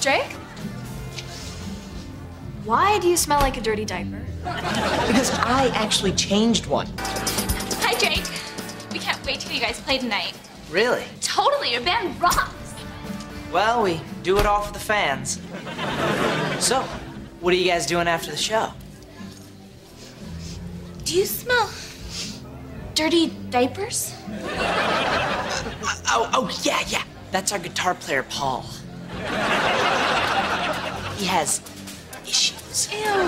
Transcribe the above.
Drake? Why do you smell like a dirty diaper? Because I actually changed one. Hi, Drake. We can't wait till you guys play tonight. Really? Totally, your band rocks. Well, we do it all for the fans. So, what are you guys doing after the show? Do you smell dirty diapers? Oh, oh, yeah, yeah. That's our guitar player, Paul. He has issues. Ew.